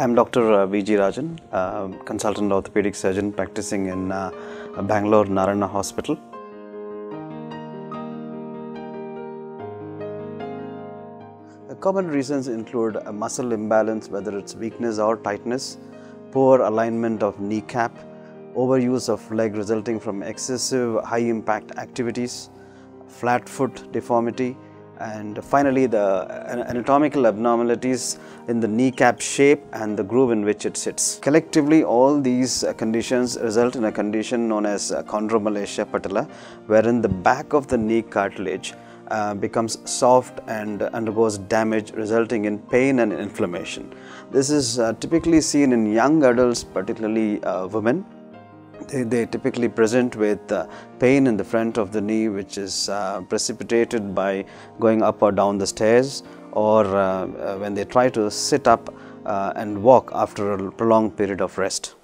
I'm Dr. uh, V.G. Rajan, uh, consultant orthopedic surgeon practicing in uh, Bangalore Narayana Hospital. The common reasons include a muscle imbalance, whether it's weakness or tightness, poor alignment of kneecap, overuse of leg resulting from excessive high impact activities, flat foot deformity, and finally the anatomical abnormalities in the kneecap shape and the groove in which it sits. Collectively all these conditions result in a condition known as chondromalacia patella wherein the back of the knee cartilage uh, becomes soft and undergoes damage resulting in pain and inflammation. This is uh, typically seen in young adults particularly uh, women they, they, typically present with uh, pain in the front of the knee which is uh, precipitated by going up or down the stairs or uh, when they try to sit up and walk after a prolonged period of rest.